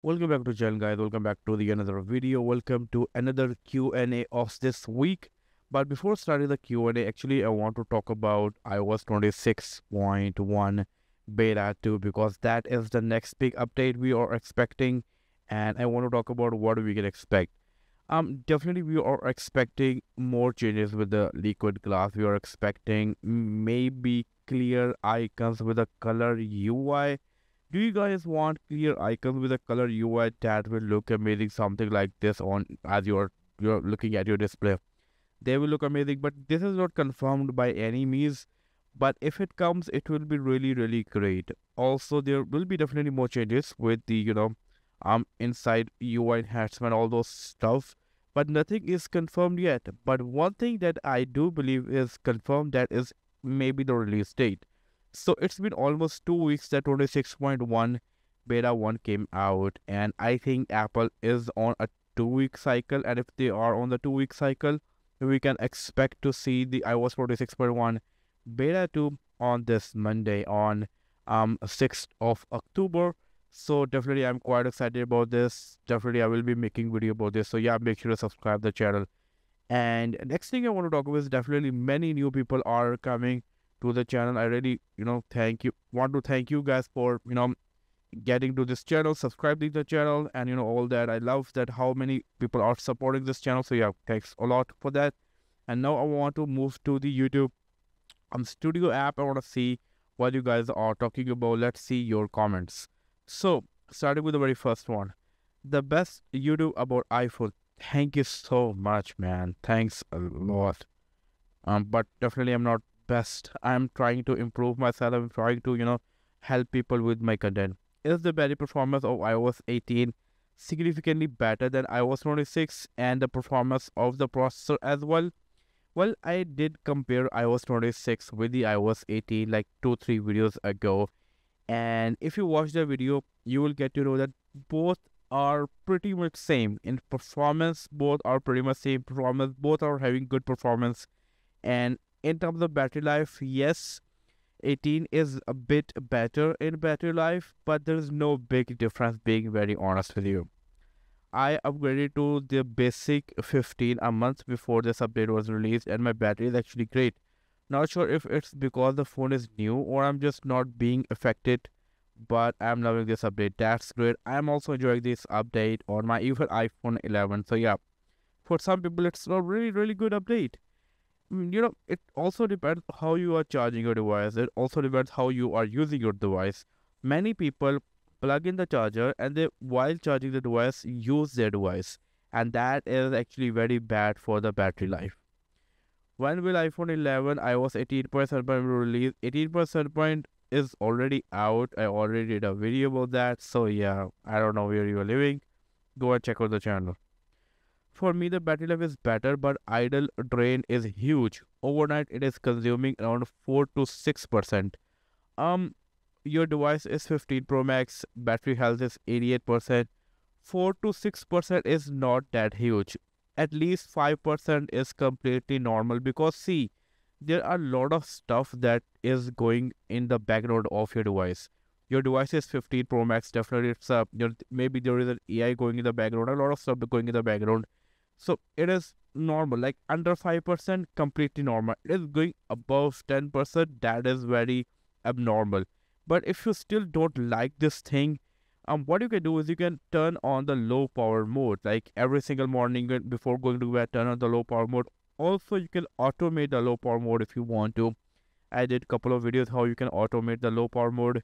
Welcome back to channel guys. Welcome back to the another video. Welcome to another Q&A of this week. But before starting the Q&A, actually I want to talk about iOS 26.1 beta 2 because that is the next big update we are expecting and I want to talk about what we can expect. Um definitely we are expecting more changes with the liquid glass. We are expecting maybe clear icons with a color UI do you guys want clear icons with a color UI that will look amazing? Something like this on as you're you're looking at your display. They will look amazing, but this is not confirmed by any means. But if it comes, it will be really, really great. Also, there will be definitely more changes with the, you know, um inside UI enhancement, all those stuff. But nothing is confirmed yet. But one thing that I do believe is confirmed that is maybe the release date. So it's been almost two weeks that 26.1 beta 1 came out, and I think Apple is on a two week cycle. And if they are on the two week cycle, we can expect to see the iOS 46.1 beta 2 on this Monday on um 6th of October. So definitely I'm quite excited about this. Definitely I will be making video about this. So yeah, make sure to subscribe the channel. And next thing I want to talk about is definitely many new people are coming to the channel. I really, you know, thank you. Want to thank you guys for, you know, getting to this channel, subscribing to the channel, and you know all that. I love that how many people are supporting this channel. So yeah, thanks a lot for that. And now I want to move to the YouTube um Studio app. I want to see what you guys are talking about. Let's see your comments. So starting with the very first one, the best YouTube about iPhone. Thank you so much, man. Thanks a lot. Um, but definitely I'm not best. I'm trying to improve myself. I'm trying to, you know, help people with my content. Is the battery performance of iOS 18 significantly better than iOS 26 and the performance of the processor as well? Well, I did compare iOS 26 with the iOS 18 like two, three videos ago. And if you watch the video, you will get to know that both are pretty much same in performance. Both are pretty much same performance. Both are having good performance. And in terms of battery life, yes, 18 is a bit better in battery life, but there's no big difference being very honest with you. I upgraded to the basic 15 a month before this update was released and my battery is actually great. Not sure if it's because the phone is new or I'm just not being affected, but I'm loving this update. That's great. I'm also enjoying this update on my even iPhone 11. So yeah, for some people it's a really really good update. Mm, you know it also depends how you are charging your device. It also depends how you are using your device. Many people plug in the charger and they while charging the device use their device. And that is actually very bad for the battery life. When will iphone 11 ios 18.7 release? 18.7 is already out. I already did a video about that. So yeah i don't know where you are living. Go and check out the channel for me, the battery life is better, but idle drain is huge. Overnight, it is consuming around 4 to 6%. Um, your device is 15 Pro Max, battery health is 88%. 4 to 6% is not that huge. At least 5% is completely normal because see, there are a lot of stuff that is going in the background of your device. Your device is 15 Pro Max, definitely it's uh, maybe there is an AI going in the background, a lot of stuff going in the background so it is normal, like under 5%, completely normal. It is going above 10%, that is very abnormal. But if you still don't like this thing, um, what you can do is you can turn on the low power mode. Like every single morning before going to bed, turn on the low power mode. Also, you can automate the low power mode if you want to. I did a couple of videos how you can automate the low power mode.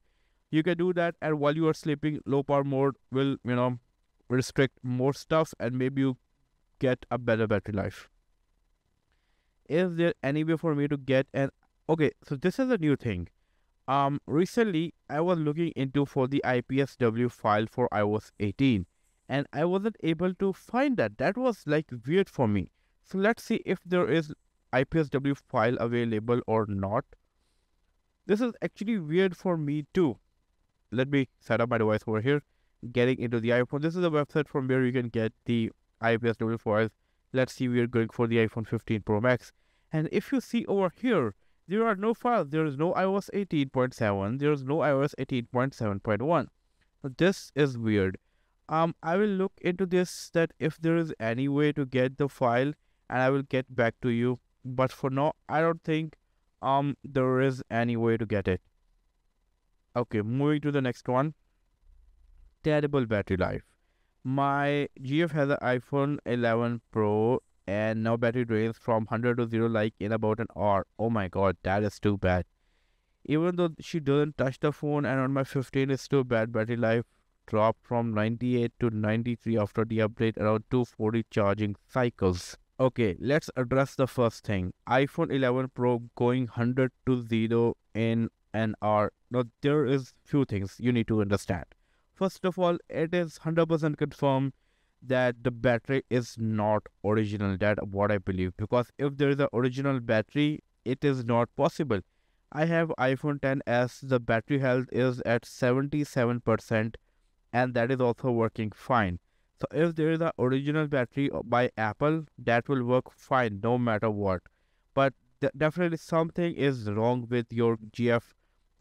You can do that, and while you are sleeping, low power mode will you know restrict more stuff, and maybe you get a better battery life. Is there any way for me to get an okay? So this is a new thing. Um, recently I was looking into for the IPSW file for iOS 18, and I wasn't able to find that. That was like weird for me. So let's see if there is IPSW file available or not. This is actually weird for me too. Let me set up my device over here. Getting into the iPhone. This is a website from where you can get the IPSW files. Let's see, we are going for the iPhone 15 Pro Max. And if you see over here, there are no files. There is no iOS 18.7. There is no iOS 18.7.1. This is weird. um i will look into this that if there is any way to get the file and i will get back to you but for now i don't think um there is any way to get it okay moving to the next one terrible battery life my gf has an iphone 11 pro and now battery drains from 100 to 0 like in about an hour. Oh my god that is too bad. Even though she doesn't touch the phone and on my 15 is still bad battery life dropped from 98 to 93 after the update around 240 charging cycles. Okay let's address the first thing. iphone 11 pro going 100 to 0 in an hour. Now there is few things you need to understand first of all it is 100% confirmed that the battery is not original that what i believe because if there is an original battery it is not possible. I have iphone 10s the battery health is at 77% and that is also working fine. So if there is an original battery uh, by apple that will work fine no matter what. But definitely something is wrong with your gf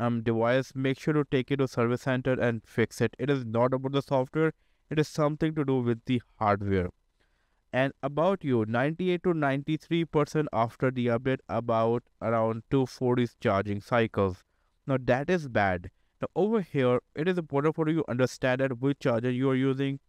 um device make sure to take it to service center and fix it it is not about the software it is something to do with the hardware. And about you, 98 to 93% after the update, about around 240 charging cycles. Now that is bad. Now over here, it is important for you to understand that which charger you are using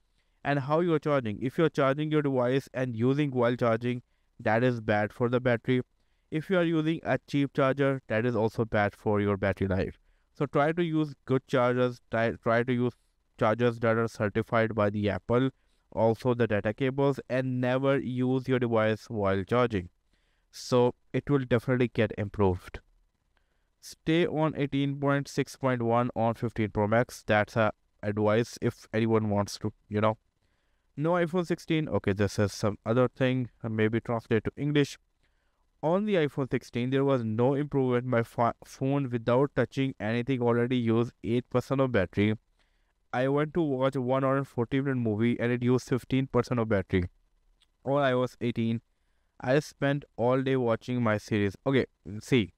and how you are charging. If you are charging your device and using while charging, that is bad for the battery. If you are using a cheap charger, that is also bad for your battery life. So try to use good chargers, try, try to use chargers that are certified by the Apple, also the data cables, and never use your device while charging. So it will definitely get improved. Stay on 18.6.1 on 15 Pro Max. That's a advice if anyone wants to, you know. No iPhone 16. Okay, this is some other thing. Maybe translate to English. On the iPhone 16, there was no improvement. My phone without touching anything already used 8% of battery I went to watch a 1 hour and 40 minute movie and it used 15% of battery. Or I was 18. I spent all day watching my series. Okay, see,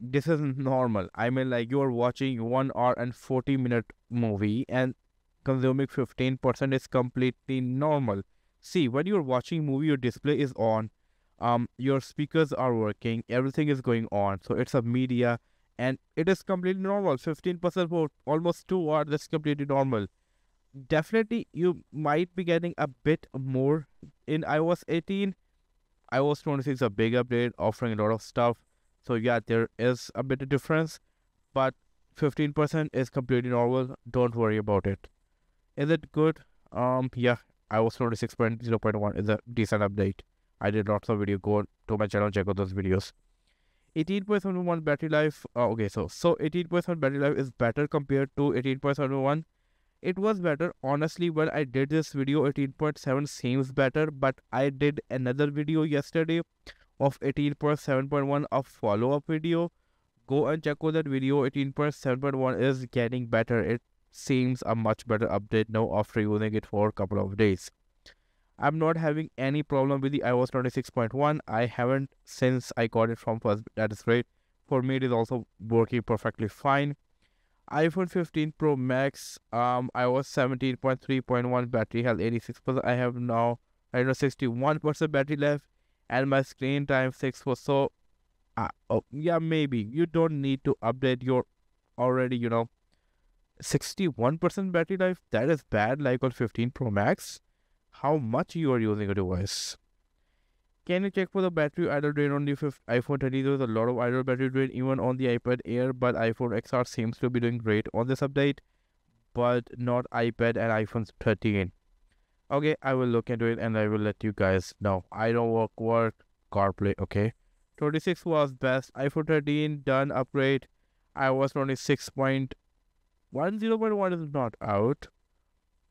this is normal. I mean, like you are watching 1 hour and 40 minute movie and consuming 15% is completely normal. See, when you're watching movie, your display is on, um, your speakers are working, everything is going on. So it's a media and it is completely normal. 15% for almost two hours that's completely normal. Definitely you might be getting a bit more. In ios 18 ios 26 is a big update offering a lot of stuff. So yeah there is a bit of difference but 15% is completely normal. Don't worry about it. Is it good? Um yeah ios 26.0.1 is a decent update i did lots of video go to my channel check out those videos. 18.71 battery life uh, okay so so 18.7 battery life is better compared to 18.71 it was better honestly when i did this video 18.7 seems better but i did another video yesterday of 18.7.1 a follow-up video. Go and check out that video 18.7.1 is getting better. It seems a much better update now after using it for a couple of days I'm not having any problem with the iOS 26.1. I haven't since I got it from first. That is great. For me, it is also working perfectly fine. iPhone 15 Pro Max, um, iOS 17.3.1 battery health 86%. I have now I know 61% battery left, and my screen time 6 was so. Uh, oh yeah, maybe you don't need to update your already you know 61% battery life. That is bad. Like on 15 Pro Max how much you are using a device. Can you check for the battery idle drain on the iPhone 30? There's a lot of idle battery drain even on the iPad Air, but iPhone XR seems to be doing great on this update, but not iPad and iPhone 13. Okay, I will look into it and I will let you guys know. I don't work work CarPlay. Okay, 26 was best. iPhone 13 done upgrade. I was 26.10.1 is not out.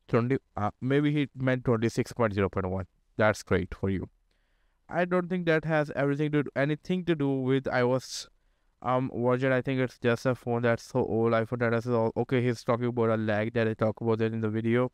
20 uh, maybe he meant 26.0.1 that's great for you. I don't think that has everything to do, anything to do with ios um version i think it's just a phone that's so old iphone that is all okay he's talking about a lag that i talk about it in the video.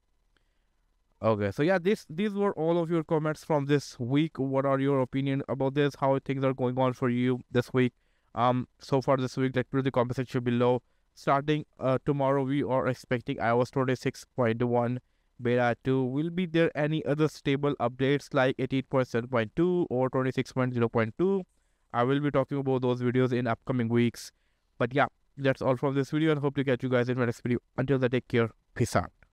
Okay so yeah this these were all of your comments from this week. What are your opinion about this? How things are going on for you this week? Um so far this week me know the comment section below starting uh, tomorrow we are expecting ios 26.1 beta 2 will be there any other stable updates like 18.7.2 or 26.0.2 i will be talking about those videos in upcoming weeks. But yeah that's all from this video and hope to catch you guys in my next video. Until then take care. Peace out